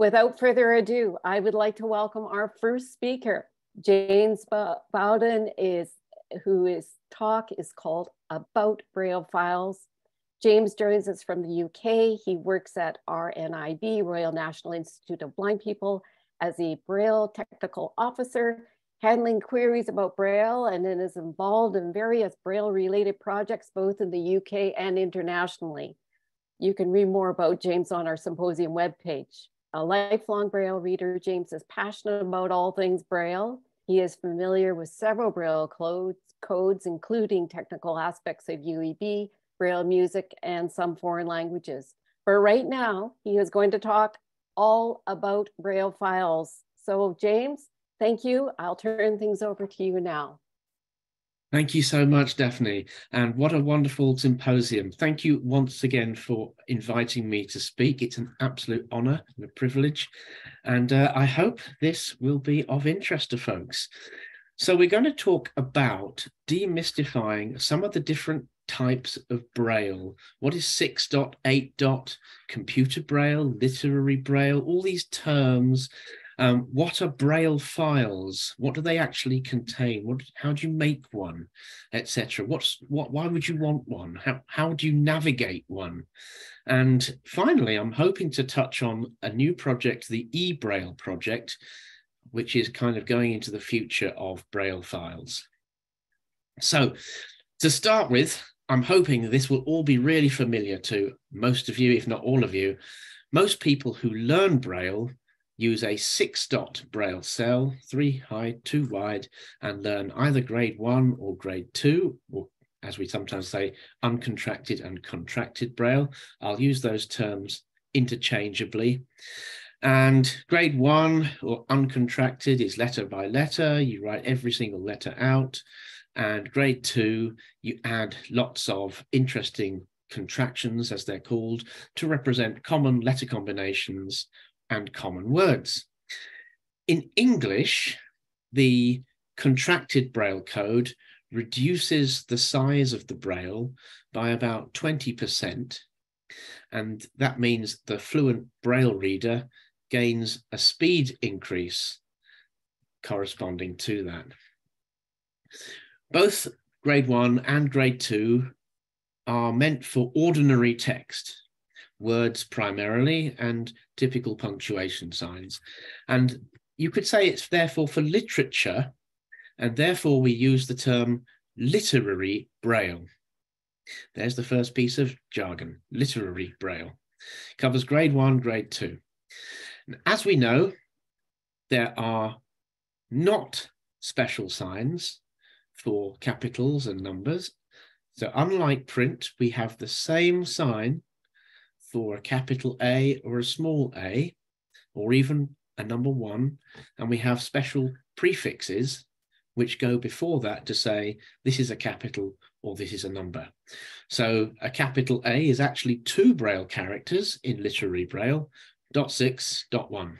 Without further ado, I would like to welcome our first speaker. James Bowden is, who is talk is called About Braille Files. James joins us from the UK. He works at RNIB, Royal National Institute of Blind People, as a Braille technical officer, handling queries about Braille and is involved in various Braille related projects, both in the UK and internationally. You can read more about James on our symposium webpage. A lifelong Braille reader, James is passionate about all things Braille. He is familiar with several Braille codes, codes including technical aspects of UEB, Braille music, and some foreign languages. But right now, he is going to talk all about Braille files. So James, thank you. I'll turn things over to you now. Thank you so much, Daphne. And what a wonderful symposium. Thank you once again for inviting me to speak. It's an absolute honor and a privilege. And uh, I hope this will be of interest to folks. So we're going to talk about demystifying some of the different types of Braille. What is 6 dot, 8 dot, computer Braille, literary Braille, all these terms um, what are Braille files? What do they actually contain? What, how do you make one, etc. What's what? Why would you want one? How how do you navigate one? And finally, I'm hoping to touch on a new project, the eBraille project, which is kind of going into the future of Braille files. So, to start with, I'm hoping this will all be really familiar to most of you, if not all of you. Most people who learn Braille use a six dot braille cell, three high, two wide, and learn either grade one or grade two, or as we sometimes say, uncontracted and contracted braille. I'll use those terms interchangeably. And grade one or uncontracted is letter by letter. You write every single letter out. And grade two, you add lots of interesting contractions, as they're called, to represent common letter combinations and common words. In English, the contracted Braille code reduces the size of the Braille by about 20%. And that means the fluent Braille reader gains a speed increase corresponding to that. Both grade one and grade two are meant for ordinary text words primarily and typical punctuation signs. And you could say it's therefore for literature, and therefore we use the term literary braille. There's the first piece of jargon, literary braille. Covers grade one, grade two. As we know, there are not special signs for capitals and numbers. So unlike print, we have the same sign for a capital A or a small a, or even a number one, and we have special prefixes which go before that to say this is a capital or this is a number. So a capital A is actually two Braille characters in literary Braille, dot six, dot one.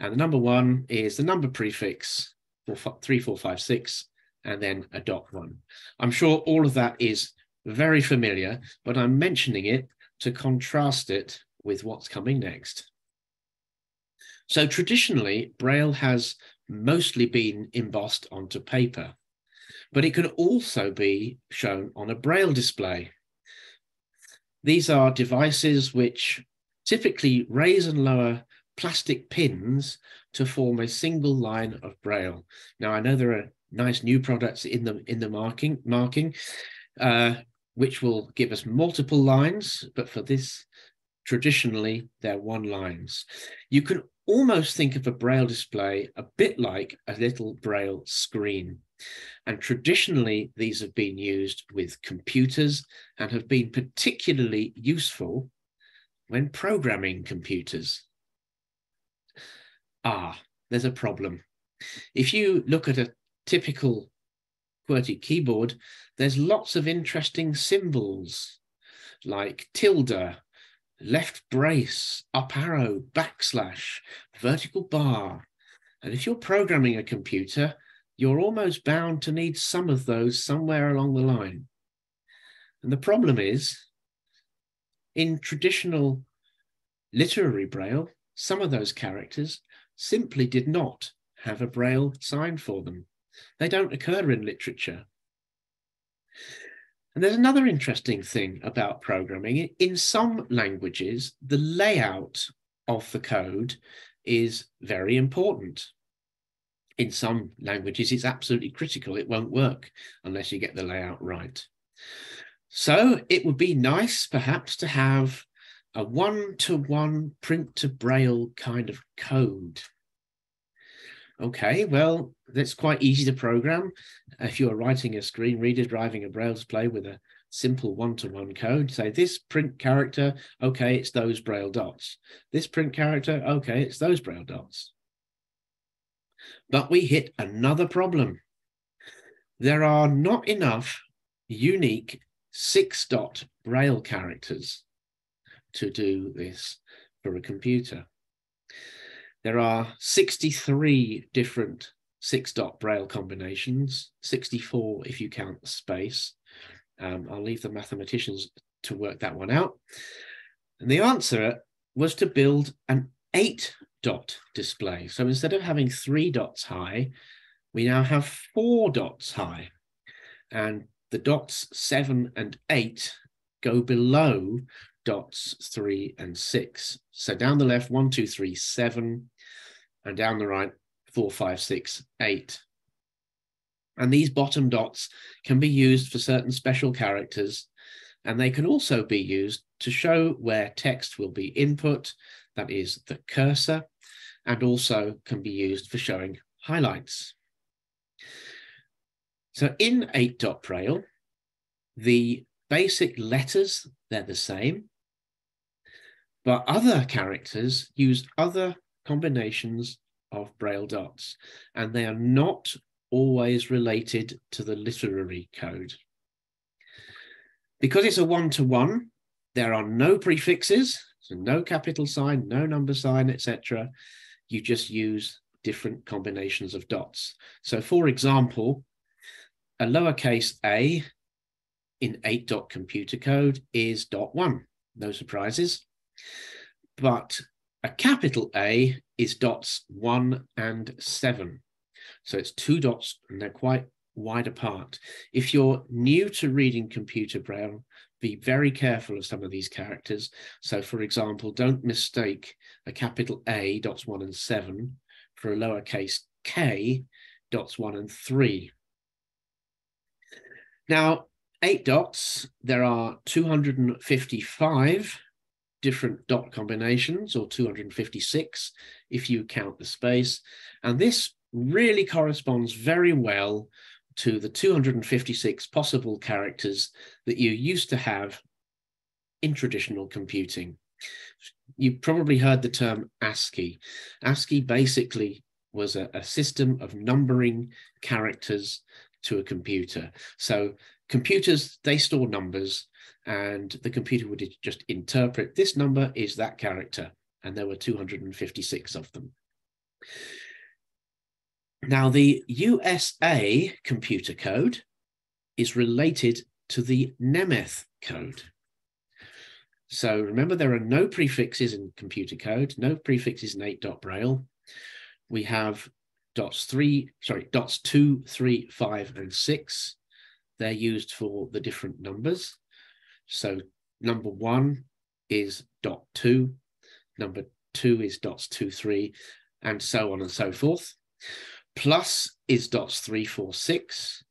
And the number one is the number prefix for three, four, five, six, and then a dot one. I'm sure all of that is very familiar, but I'm mentioning it to contrast it with what's coming next. So traditionally, Braille has mostly been embossed onto paper, but it can also be shown on a Braille display. These are devices which typically raise and lower plastic pins to form a single line of Braille. Now, I know there are nice new products in the in the marking marking. Uh, which will give us multiple lines, but for this, traditionally, they're one lines. You can almost think of a Braille display a bit like a little Braille screen. And traditionally, these have been used with computers and have been particularly useful when programming computers. Ah, there's a problem. If you look at a typical QWERTY keyboard, there's lots of interesting symbols like tilde, left brace, up arrow, backslash, vertical bar. And if you're programming a computer, you're almost bound to need some of those somewhere along the line. And the problem is, in traditional literary braille, some of those characters simply did not have a Braille sign for them. They don't occur in literature. And there's another interesting thing about programming. In some languages, the layout of the code is very important. In some languages, it's absolutely critical. It won't work unless you get the layout right. So it would be nice, perhaps, to have a one-to-one print to braille kind of code. Okay, well, that's quite easy to program. If you're writing a screen reader driving a braille display with a simple one-to-one code, say this print character, okay, it's those braille dots. This print character, okay, it's those braille dots. But we hit another problem. There are not enough unique six dot braille characters to do this for a computer. There are 63 different six dot braille combinations, 64 if you count the space. Um, I'll leave the mathematicians to work that one out. And the answer was to build an eight dot display. So instead of having three dots high, we now have four dots high. And the dots seven and eight go below dots three and six. So down the left, one, two, three, seven, and down the right, four, five, six, eight. And these bottom dots can be used for certain special characters, and they can also be used to show where text will be input, that is the cursor, and also can be used for showing highlights. So in 8 Braille, the basic letters, they're the same, but other characters use other combinations of Braille dots, and they are not always related to the literary code. Because it's a one-to-one, there are no prefixes, so no capital sign, no number sign, etc. You just use different combinations of dots. So for example, a lowercase a in 8-dot computer code is dot one, no surprises. But a capital A is dots one and seven. So it's two dots and they're quite wide apart. If you're new to reading computer braille, be very careful of some of these characters. So for example, don't mistake a capital A dots one and seven for a lowercase k dots one and three. Now, eight dots, there are 255 different dot combinations or 256 if you count the space. And this really corresponds very well to the 256 possible characters that you used to have in traditional computing. You probably heard the term ASCII. ASCII basically was a, a system of numbering characters to a computer. So computers, they store numbers and the computer would just interpret this number is that character. And there were 256 of them. Now, the USA computer code is related to the Nemeth code. So remember, there are no prefixes in computer code, no prefixes in 8 dot braille. We have dots three, sorry, dots two, three, five, and six. They're used for the different numbers. So number one is dot two, number two is dots two, three, and so on and so forth. Plus is dots three, four, six.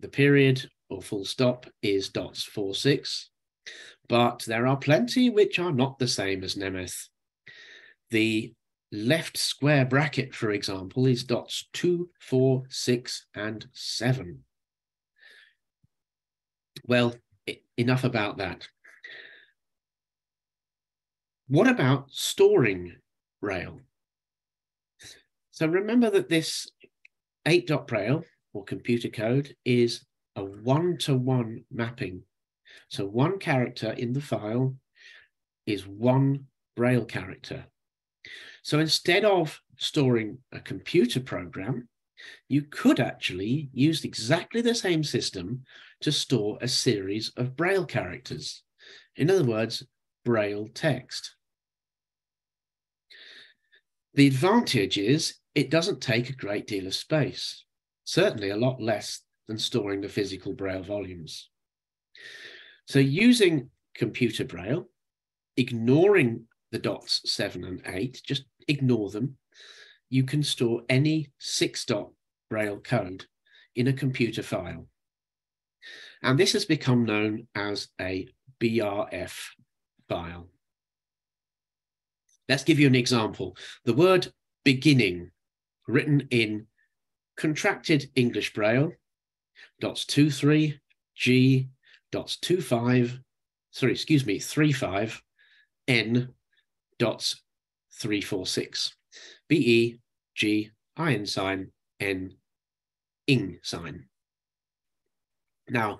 The period or full stop is dots four, six. But there are plenty which are not the same as Nemeth. The left square bracket, for example, is dots two, four, six, and seven. Well, enough about that. What about storing Braille? So remember that this 8.braille or computer code is a one-to-one mapping. So one character in the file is one Braille character. So instead of storing a computer program, you could actually use exactly the same system to store a series of Braille characters. In other words, Braille text. The advantage is it doesn't take a great deal of space, certainly a lot less than storing the physical Braille volumes. So using computer Braille, ignoring the dots seven and eight, just ignore them, you can store any six dot Braille code in a computer file. And this has become known as a BRF file. Let's give you an example. The word beginning, written in contracted English Braille, dots 23, G, dots 25, sorry, excuse me, 35, N, dots 346. B, E, G, IN sign, N, ing sign. Now,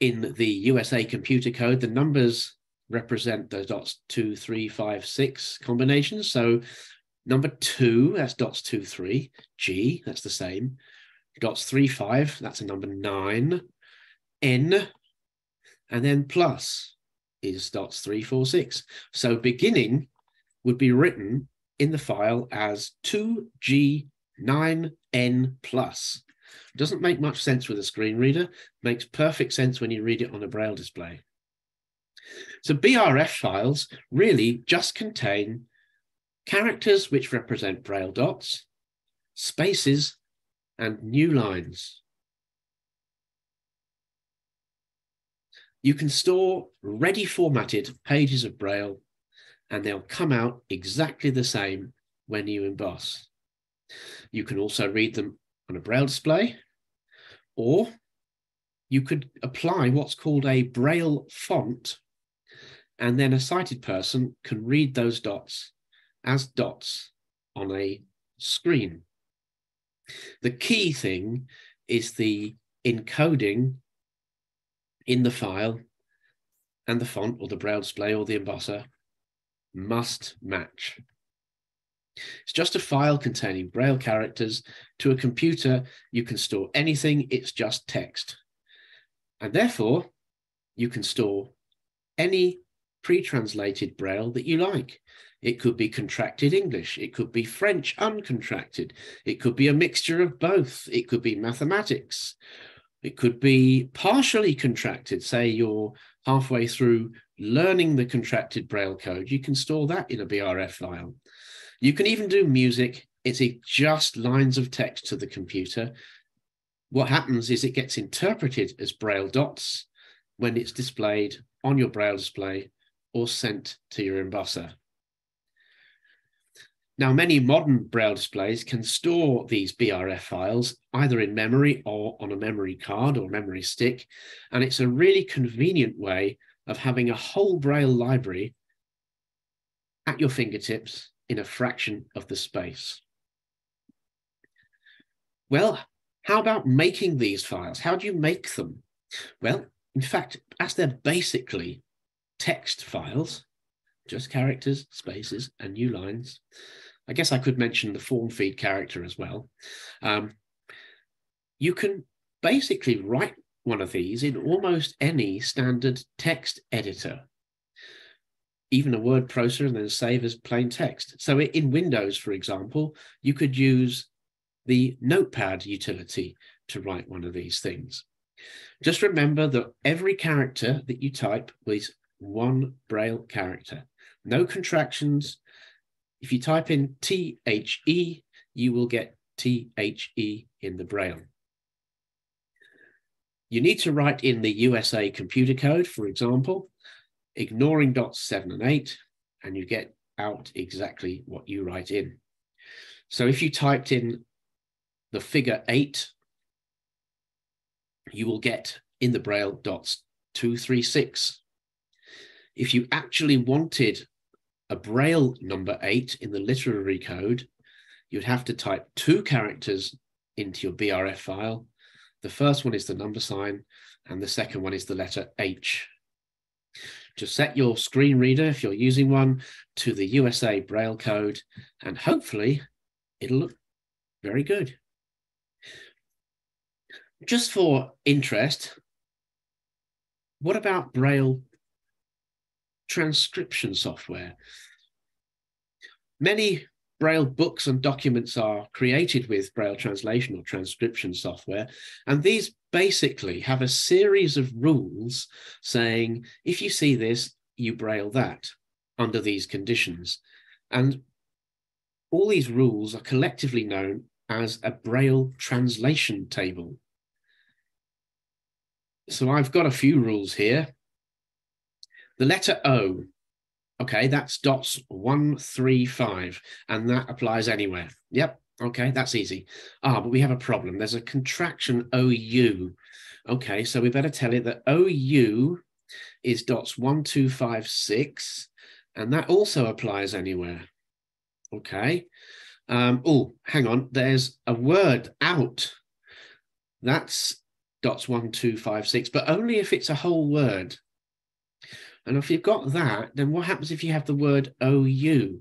in the USA computer code, the numbers represent the dots two, three, five, six combinations. So number two, that's dots two, three. G, that's the same. Dots three, five, that's a number nine. N, and then plus is dots three, four, six. So beginning would be written in the file as 2G9N plus. Doesn't make much sense with a screen reader, makes perfect sense when you read it on a braille display. So BRF files really just contain characters which represent braille dots, spaces, and new lines. You can store ready formatted pages of braille and they'll come out exactly the same when you emboss. You can also read them on a braille display, or you could apply what's called a braille font, and then a sighted person can read those dots as dots on a screen. The key thing is the encoding in the file and the font or the braille display or the embosser must match. It's just a file containing Braille characters. To a computer, you can store anything, it's just text. And therefore, you can store any pre-translated Braille that you like. It could be contracted English. It could be French uncontracted. It could be a mixture of both. It could be mathematics. It could be partially contracted. Say you're halfway through learning the contracted Braille code, you can store that in a BRF file. You can even do music. It's just lines of text to the computer. What happens is it gets interpreted as Braille dots when it's displayed on your Braille display or sent to your embosser. Now, many modern Braille displays can store these BRF files either in memory or on a memory card or memory stick, and it's a really convenient way of having a whole Braille library at your fingertips in a fraction of the space. Well, how about making these files? How do you make them? Well, in fact, as they're basically text files, just characters, spaces, and new lines, I guess I could mention the form feed character as well. Um, you can basically write one of these in almost any standard text editor, even a word processor and then save as plain text. So in Windows, for example, you could use the Notepad utility to write one of these things. Just remember that every character that you type is one Braille character. No contractions. If you type in T-H-E, you will get T-H-E in the Braille. You need to write in the USA computer code, for example, ignoring dots seven and eight, and you get out exactly what you write in. So if you typed in the figure eight, you will get in the Braille dots 236. If you actually wanted a Braille number eight in the literary code, you'd have to type two characters into your BRF file the first one is the number sign, and the second one is the letter H. Just set your screen reader, if you're using one, to the USA Braille code, and hopefully it'll look very good. Just for interest, what about Braille transcription software? many Braille books and documents are created with Braille translation or transcription software. And these basically have a series of rules saying, if you see this, you Braille that under these conditions. And all these rules are collectively known as a Braille translation table. So I've got a few rules here. The letter O Okay, that's dots one, three, five, and that applies anywhere. Yep, okay, that's easy. Ah, but we have a problem. There's a contraction OU. Okay, so we better tell it that OU is dots one, two, five, six, and that also applies anywhere. Okay. Um, oh, hang on. There's a word out. That's dots one, two, five, six, but only if it's a whole word. And if you've got that, then what happens if you have the word OU?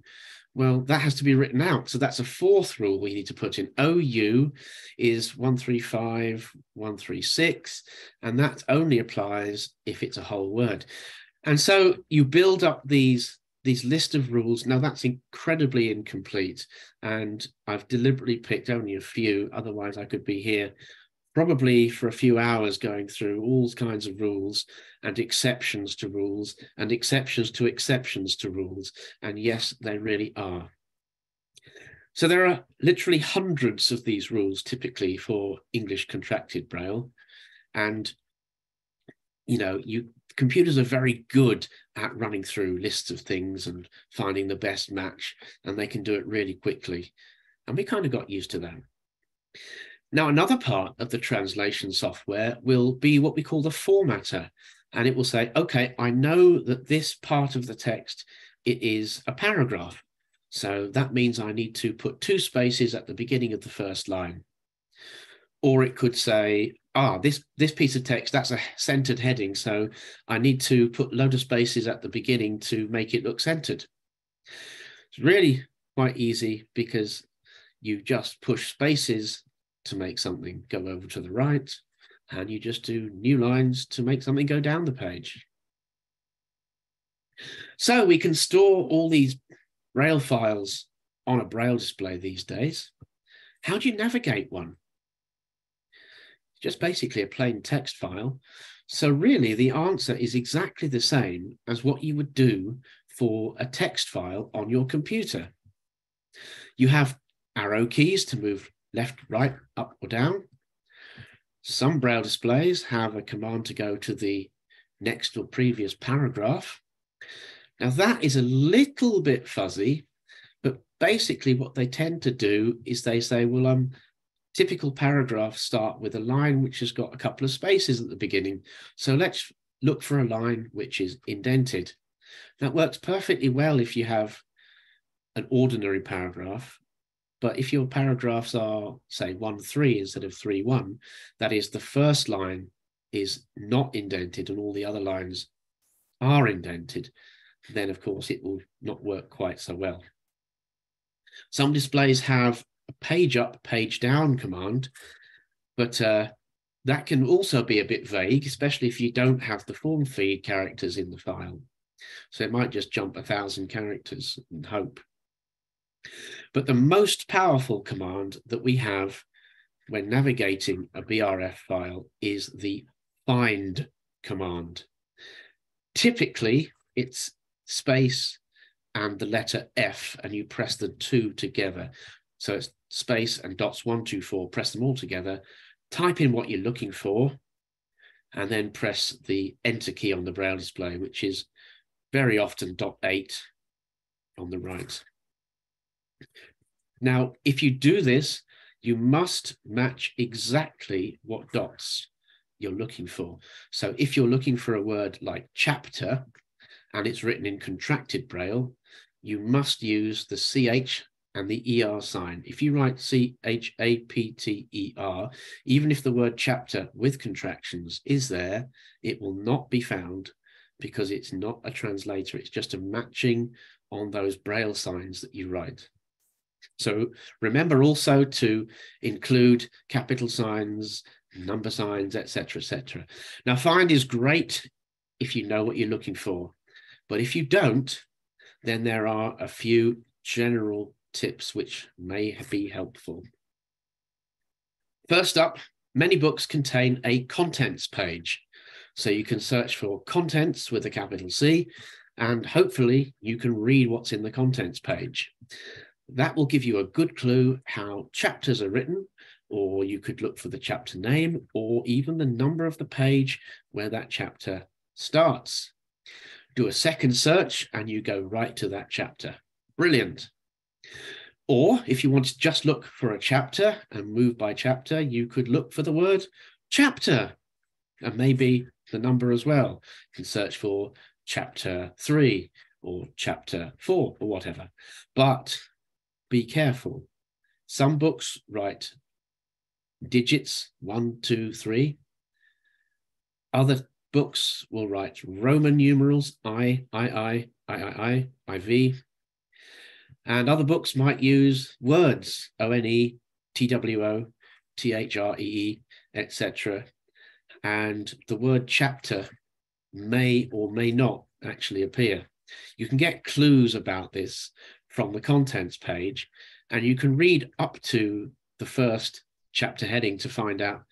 Well, that has to be written out. So that's a fourth rule we need to put in. OU is 135, 136, and that only applies if it's a whole word. And so you build up these these list of rules. Now that's incredibly incomplete, and I've deliberately picked only a few. Otherwise, I could be here probably for a few hours going through all kinds of rules and exceptions to rules and exceptions to exceptions to rules. And yes, they really are. So there are literally hundreds of these rules typically for English contracted Braille. And, you know, you computers are very good at running through lists of things and finding the best match, and they can do it really quickly. And we kind of got used to that. Now, another part of the translation software will be what we call the formatter. And it will say, okay, I know that this part of the text, it is a paragraph. So that means I need to put two spaces at the beginning of the first line. Or it could say, ah, this, this piece of text, that's a centered heading. So I need to put load of spaces at the beginning to make it look centered. It's really quite easy because you just push spaces to make something go over to the right, and you just do new lines to make something go down the page. So we can store all these Braille files on a Braille display these days. How do you navigate one? Just basically a plain text file. So really the answer is exactly the same as what you would do for a text file on your computer. You have arrow keys to move left, right, up or down. Some Braille displays have a command to go to the next or previous paragraph. Now that is a little bit fuzzy, but basically what they tend to do is they say, well, um, typical paragraphs start with a line which has got a couple of spaces at the beginning. So let's look for a line which is indented. That works perfectly well if you have an ordinary paragraph but if your paragraphs are, say, 1 3 instead of 3 1, that is, the first line is not indented and all the other lines are indented, then of course it will not work quite so well. Some displays have a page up, page down command, but uh, that can also be a bit vague, especially if you don't have the form feed characters in the file. So it might just jump a thousand characters and hope. But the most powerful command that we have when navigating a BRF file is the find command. Typically, it's space and the letter F, and you press the two together. So it's space and dots one, two, four, press them all together, type in what you're looking for, and then press the enter key on the braille display, which is very often dot eight on the right. Now, if you do this, you must match exactly what dots you're looking for. So if you're looking for a word like chapter and it's written in contracted braille, you must use the CH and the ER sign. If you write C-H-A-P-T-E-R, even if the word chapter with contractions is there, it will not be found because it's not a translator. It's just a matching on those braille signs that you write. So remember also to include capital signs, number signs, etc., etc. Now, find is great if you know what you're looking for, but if you don't, then there are a few general tips which may be helpful. First up, many books contain a contents page. So you can search for contents with a capital C, and hopefully you can read what's in the contents page. That will give you a good clue how chapters are written, or you could look for the chapter name, or even the number of the page where that chapter starts. Do a second search and you go right to that chapter. Brilliant. Or if you want to just look for a chapter and move by chapter, you could look for the word chapter and maybe the number as well. You can search for chapter three or chapter four or whatever. But be careful. Some books write digits one, two, three. Other books will write Roman numerals I, I, I, I, I, I. And other books might use words O N E, T W O, T H R E E, etc. And the word chapter may or may not actually appear. You can get clues about this from the contents page, and you can read up to the first chapter heading to find out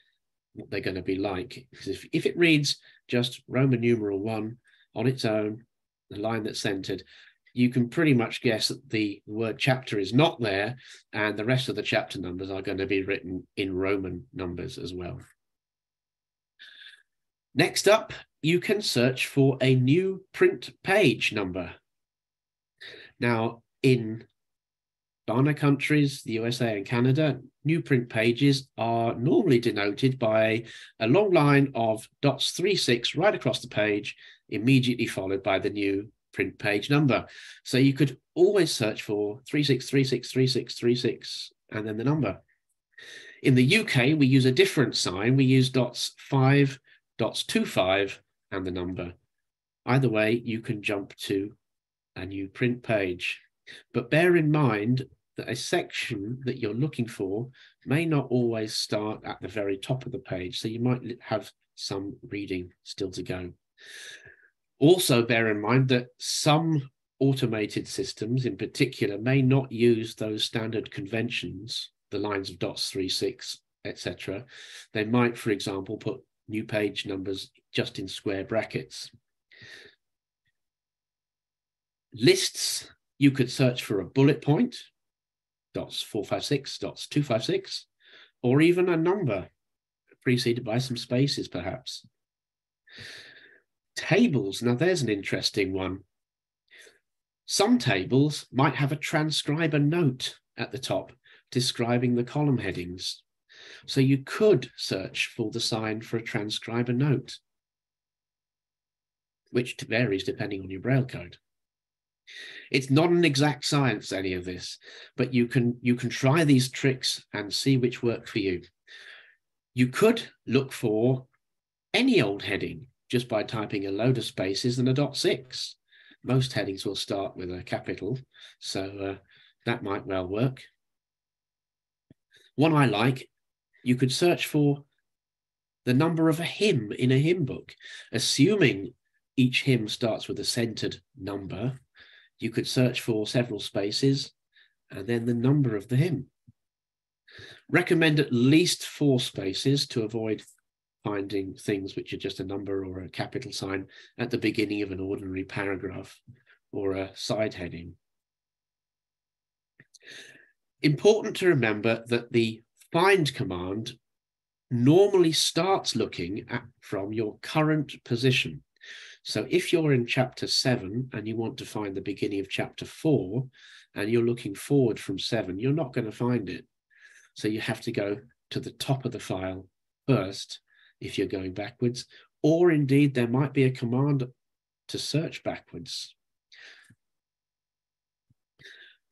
what they're going to be like. Because if, if it reads just Roman numeral one on its own, the line that's centered, you can pretty much guess that the word chapter is not there, and the rest of the chapter numbers are going to be written in Roman numbers as well. Next up, you can search for a new print page number. Now, in BANA countries, the USA and Canada, new print pages are normally denoted by a long line of dots 36 right across the page, immediately followed by the new print page number. So you could always search for 36363636 and then the number. In the UK, we use a different sign. We use dots 5, dots 25 and the number. Either way, you can jump to a new print page. But bear in mind that a section that you're looking for may not always start at the very top of the page. So you might have some reading still to go. Also, bear in mind that some automated systems in particular may not use those standard conventions, the lines of dots, three, six, etc. They might, for example, put new page numbers just in square brackets. Lists, you could search for a bullet point, dots 456, dots 256, or even a number preceded by some spaces, perhaps. Tables, now there's an interesting one. Some tables might have a transcriber note at the top describing the column headings. So you could search for the sign for a transcriber note, which varies depending on your Braille code. It's not an exact science, any of this, but you can you can try these tricks and see which work for you. You could look for any old heading just by typing a load of spaces and a dot six. Most headings will start with a capital, so uh, that might well work. One I like, you could search for the number of a hymn in a hymn book, assuming each hymn starts with a centered number you could search for several spaces and then the number of the hymn. Recommend at least four spaces to avoid finding things which are just a number or a capital sign at the beginning of an ordinary paragraph or a side heading. Important to remember that the find command normally starts looking at from your current position. So if you're in chapter seven and you want to find the beginning of chapter four and you're looking forward from seven, you're not going to find it. So you have to go to the top of the file first if you're going backwards, or indeed there might be a command to search backwards.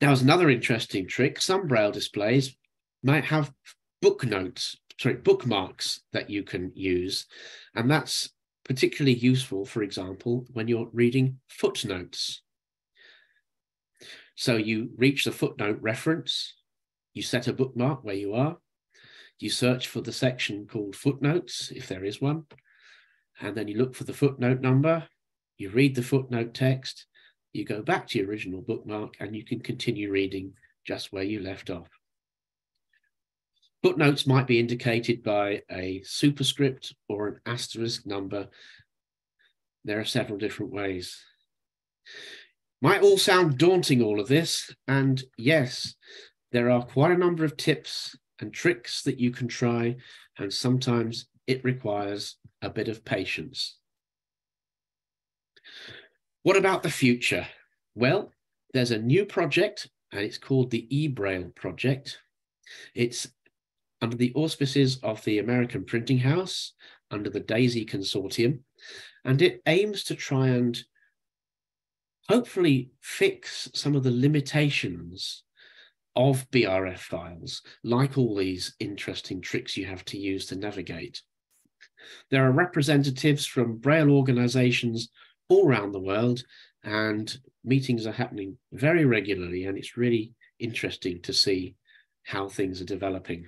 Now, as another interesting trick, some Braille displays might have book notes, sorry, bookmarks that you can use. And that's particularly useful, for example, when you're reading footnotes. So you reach the footnote reference, you set a bookmark where you are, you search for the section called footnotes, if there is one, and then you look for the footnote number, you read the footnote text, you go back to your original bookmark and you can continue reading just where you left off. Footnotes might be indicated by a superscript or an asterisk number. There are several different ways. Might all sound daunting, all of this. And yes, there are quite a number of tips and tricks that you can try. And sometimes it requires a bit of patience. What about the future? Well, there's a new project and it's called the eBraille project. It's under the auspices of the American Printing House, under the DAISY Consortium, and it aims to try and hopefully fix some of the limitations of BRF files, like all these interesting tricks you have to use to navigate. There are representatives from Braille organizations all around the world, and meetings are happening very regularly, and it's really interesting to see how things are developing.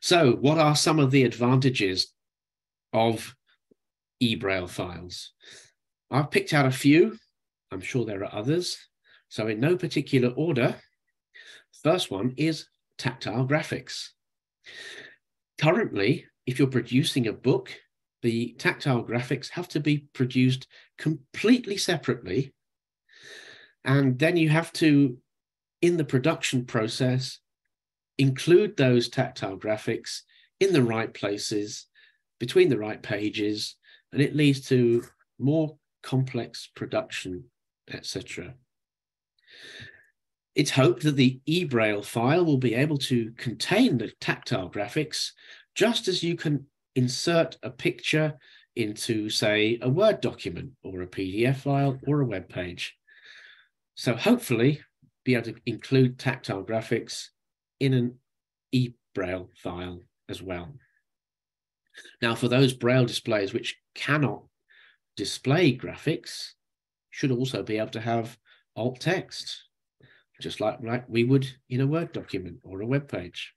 So, what are some of the advantages of eBraille files? I've picked out a few. I'm sure there are others. So, in no particular order, first one is tactile graphics. Currently, if you're producing a book, the tactile graphics have to be produced completely separately. And then you have to, in the production process, include those tactile graphics in the right places, between the right pages, and it leads to more complex production, etc. It's hoped that the eBraille file will be able to contain the tactile graphics just as you can insert a picture into, say, a Word document or a PDF file or a web page. So hopefully be able to include tactile graphics in an eBraille file as well. Now, for those Braille displays which cannot display graphics, should also be able to have alt text, just like, like we would in a Word document or a web page.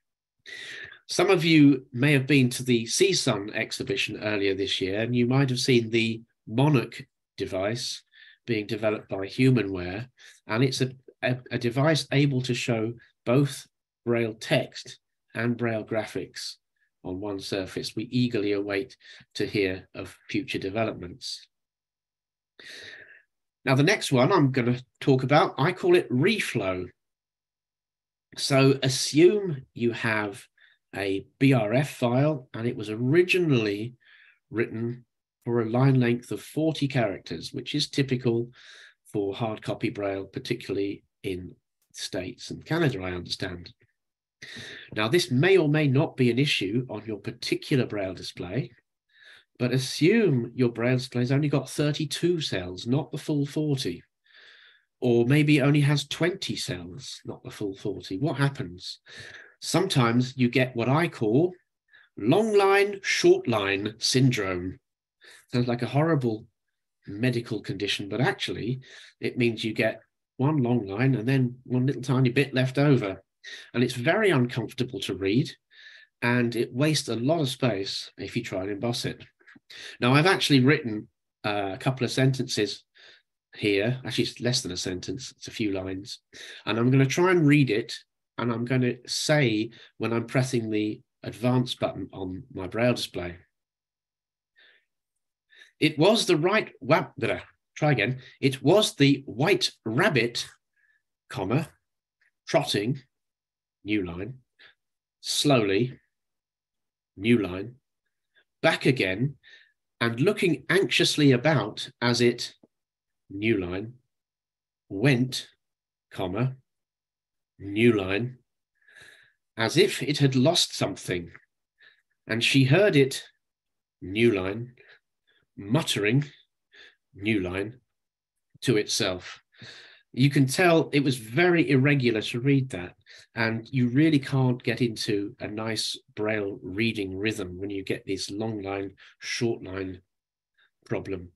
Some of you may have been to the CSUN exhibition earlier this year, and you might have seen the Monarch device being developed by Humanware, and it's a, a, a device able to show both Braille text and Braille graphics on one surface. We eagerly await to hear of future developments. Now, the next one I'm going to talk about, I call it reflow. So assume you have a BRF file and it was originally written for a line length of 40 characters, which is typical for hard copy Braille, particularly in States and Canada, I understand. Now, this may or may not be an issue on your particular Braille display, but assume your Braille display has only got 32 cells, not the full 40. Or maybe only has 20 cells, not the full 40. What happens? Sometimes you get what I call long line, short line syndrome. Sounds like a horrible medical condition, but actually it means you get one long line and then one little tiny bit left over. And it's very uncomfortable to read and it wastes a lot of space if you try and emboss it. Now, I've actually written uh, a couple of sentences here. Actually, it's less than a sentence, it's a few lines. And I'm going to try and read it. And I'm going to say when I'm pressing the advance button on my braille display. It was the right, wab, try again. It was the white rabbit, comma, trotting new line, slowly, new line, back again, and looking anxiously about as it, new line, went, comma, new line, as if it had lost something, and she heard it, new line, muttering, new line, to itself. You can tell it was very irregular to read that. And you really can't get into a nice Braille reading rhythm when you get this long line, short line problem.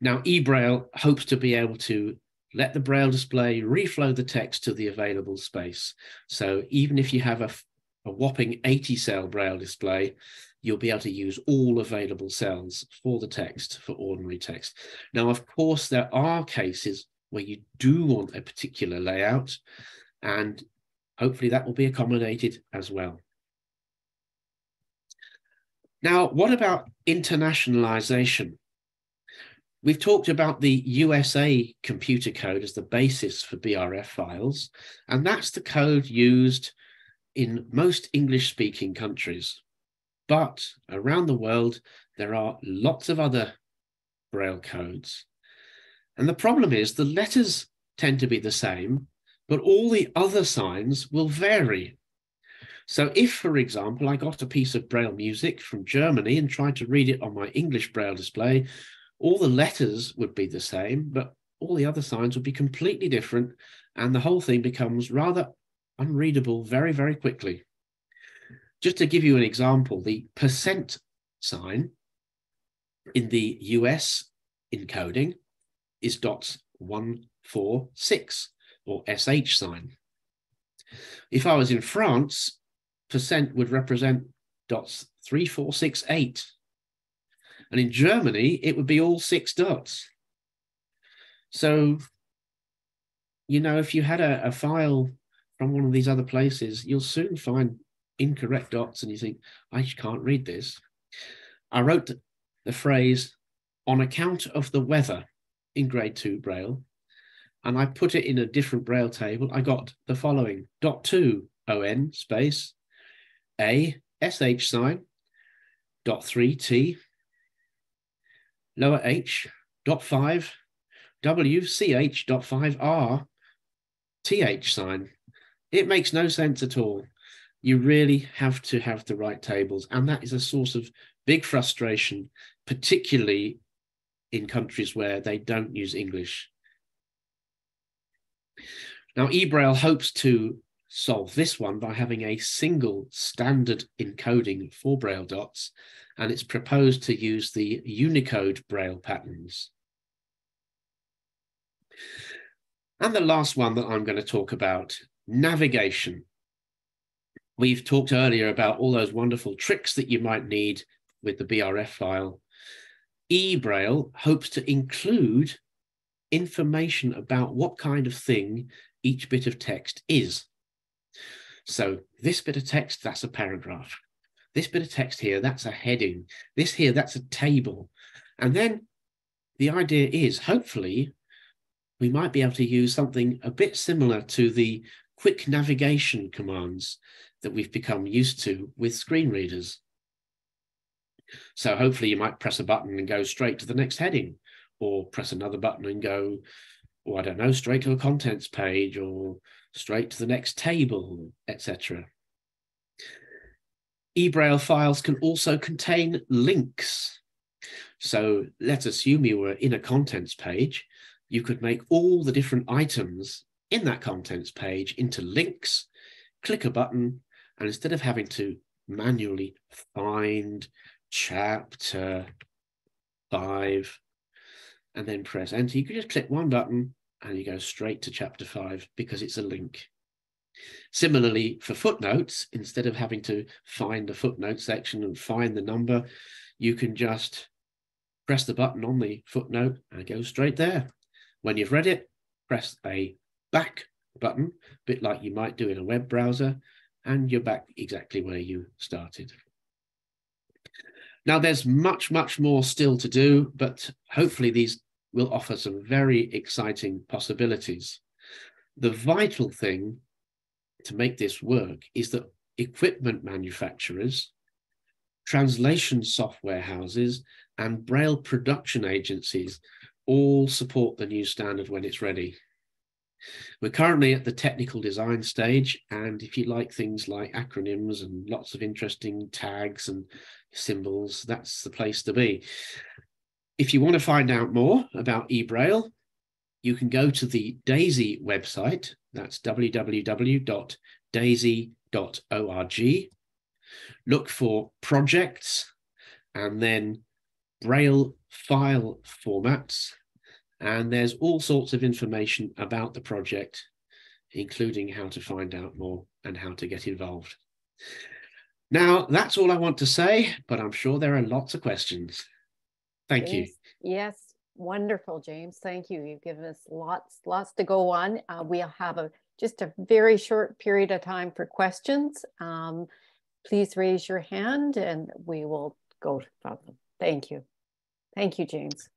Now, eBraille hopes to be able to let the Braille display reflow the text to the available space. So even if you have a, a whopping 80 cell Braille display, you'll be able to use all available cells for the text, for ordinary text. Now, of course, there are cases where you do want a particular layout, and hopefully that will be accommodated as well. Now, what about internationalization? We've talked about the USA computer code as the basis for BRF files, and that's the code used in most English speaking countries. But around the world, there are lots of other Braille codes. And the problem is the letters tend to be the same, but all the other signs will vary. So if, for example, I got a piece of Braille music from Germany and tried to read it on my English Braille display, all the letters would be the same, but all the other signs would be completely different. And the whole thing becomes rather unreadable very, very quickly. Just to give you an example, the percent sign in the US encoding is dots 146 or SH sign. If I was in France, percent would represent dots 3468 and in Germany, it would be all six dots. So, you know, if you had a, a file from one of these other places, you'll soon find incorrect dots and you think, I can't read this. I wrote the phrase on account of the weather in grade two Braille, and I put it in a different Braille table. I got the following dot two ON space A SH sign dot three T lower h dot 5 w c h dot 5 r th sign. It makes no sense at all. You really have to have the right tables, and that is a source of big frustration, particularly in countries where they don't use English. Now, eBraille hopes to solve this one by having a single standard encoding for Braille dots and it's proposed to use the Unicode Braille patterns. And the last one that I'm going to talk about, navigation. We've talked earlier about all those wonderful tricks that you might need with the BRF file. eBraille hopes to include information about what kind of thing each bit of text is. So this bit of text, that's a paragraph. This bit of text here, that's a heading. This here, that's a table. And then the idea is hopefully we might be able to use something a bit similar to the quick navigation commands that we've become used to with screen readers. So hopefully you might press a button and go straight to the next heading or press another button and go, or I don't know, straight to a contents page or straight to the next table, etc eBraille files can also contain links. So let's assume you were in a contents page. You could make all the different items in that contents page into links, click a button, and instead of having to manually find chapter five and then press enter, you can just click one button and you go straight to chapter five because it's a link. Similarly, for footnotes, instead of having to find the footnote section and find the number, you can just press the button on the footnote and goes straight there. When you've read it, press a back button, a bit like you might do in a web browser, and you're back exactly where you started. Now, there's much, much more still to do, but hopefully these will offer some very exciting possibilities. The vital thing to make this work is that equipment manufacturers, translation software houses, and Braille production agencies all support the new standard when it's ready. We're currently at the technical design stage, and if you like things like acronyms and lots of interesting tags and symbols, that's the place to be. If you want to find out more about eBraille, you can go to the DAISY website, that's www.daisy.org. Look for projects and then Braille file formats. And there's all sorts of information about the project, including how to find out more and how to get involved. Now, that's all I want to say, but I'm sure there are lots of questions. Thank yes. you. Yes, Wonderful, James. Thank you. You've given us lots, lots to go on. Uh, we'll have a just a very short period of time for questions. Um, please raise your hand and we will go from them. Thank you. Thank you, James.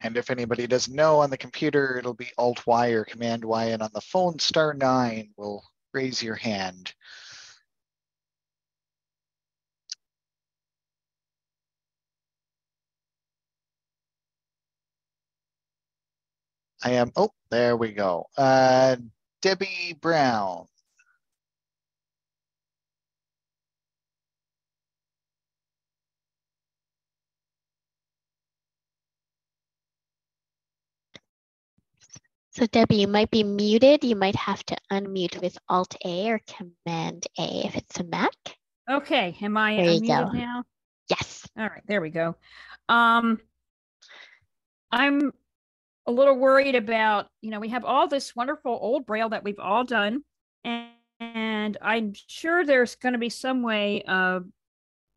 And if anybody doesn't know on the computer, it'll be Alt Y or Command Y, and on the phone, star nine will raise your hand. I am, oh, there we go. Uh, Debbie Brown. So Debbie, you might be muted. You might have to unmute with Alt A or Command A if it's a Mac. Okay, am I There you unmuted go. now? Yes. All right, there we go. Um, I'm a little worried about, you know, we have all this wonderful old braille that we've all done, and, and I'm sure there's going to be some way of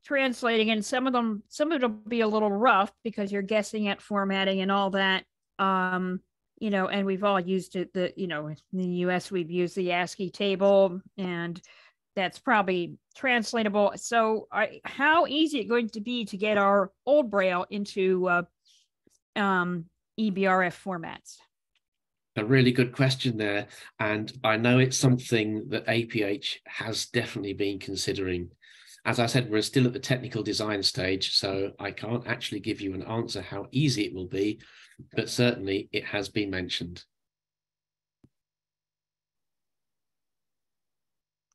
translating, and some of them, some of it'll be a little rough because you're guessing at formatting and all that. Um, you know, and we've all used it. The you know, in the U.S. we've used the ASCII table, and that's probably translatable. So, I, how easy it going to be to get our old braille into uh, um, EBRF formats? A really good question there. And I know it's something that APH has definitely been considering. As I said, we're still at the technical design stage, so I can't actually give you an answer how easy it will be, but certainly it has been mentioned.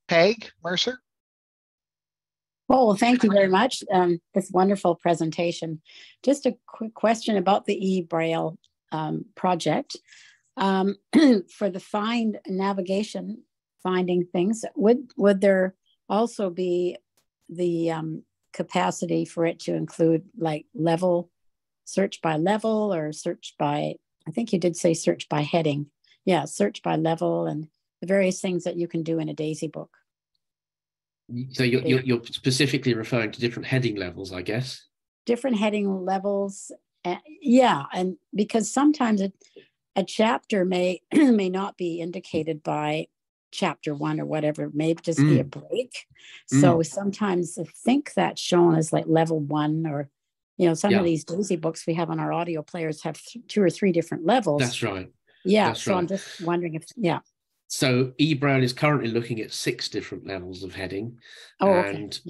Peg Mercer. Oh, well, thank you very much. Um, this wonderful presentation. Just a quick question about the eBraille um, project. Um, for the find navigation, finding things, would would there also be the um, capacity for it to include like level search by level or search by? I think you did say search by heading. Yeah, search by level and the various things that you can do in a Daisy book. So you're, you're, you're specifically referring to different heading levels, I guess. different heading levels. Uh, yeah, and because sometimes it, a chapter may may not be indicated by chapter one or whatever, it may just be a break. So sometimes I think that's shown as like level one or you know, some Yeah. of these Daisy books we have on our audio players have th- two or three different levels. That's right. yeah. that's so I'm just wondering if yeah. So eBraille is currently looking at six different levels of heading. Oh, okay. and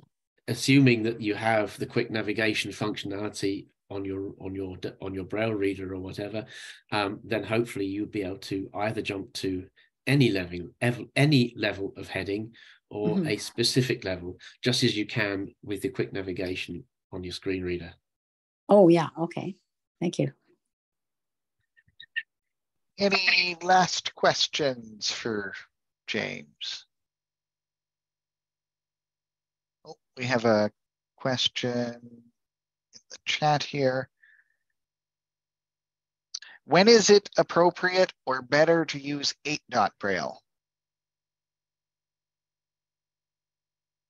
assuming that you have the quick navigation functionality on your on your on your braille reader or whatever um, then hopefully you'll be able to either jump to any level ev- any level of heading or Mhm. a specific level just as you can with the quick navigation on your screen reader Oh yeah, okay. Thank you. Any last questions for James? Oh, we have a question in the chat here. When is it appropriate or better to use eight dot braille?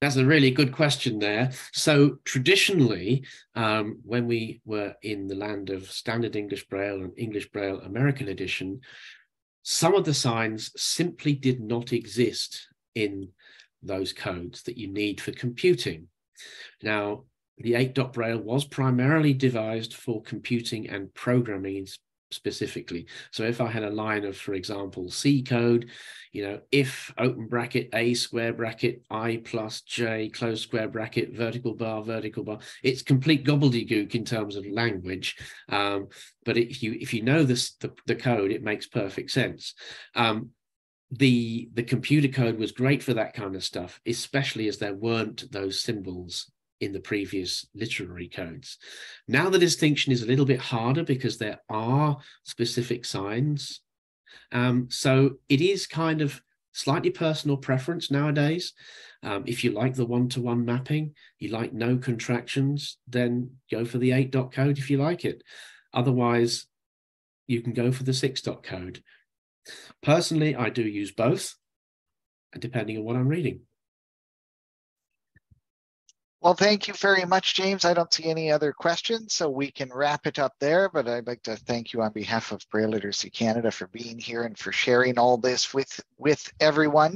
That's a really good question there. So traditionally, um, when we were in the land of Standard English Braille and English Braille American Edition, some of the signs simply did not exist in those codes that you need for computing. Now, the 8 dot braille was primarily devised for computing and programming specifically. So if I had a line of, for example, C code, you know, if open bracket, A square bracket, I plus J, close square bracket, vertical bar, vertical bar, it's complete gobbledygook in terms of language. Um, but if you if you know this the, the code, it makes perfect sense. Um, the the computer code was great for that kind of stuff, especially as there weren't those symbols in the previous literary codes. Now the distinction is a little bit harder because there are specific signs. Um, so it is kind of slightly personal preference nowadays. Um, if you like the one-to-one mapping, you like no contractions, then go for the eight dot code if you like it. Otherwise, you can go for the six dot code. Personally, I do use both, depending on what I'm reading. Well, thank you very much, James. I don't see any other questions, so we can wrap it up there. But I'd like to thank you on behalf of Braille Literacy Canada for being here and for sharing all this with, with everyone.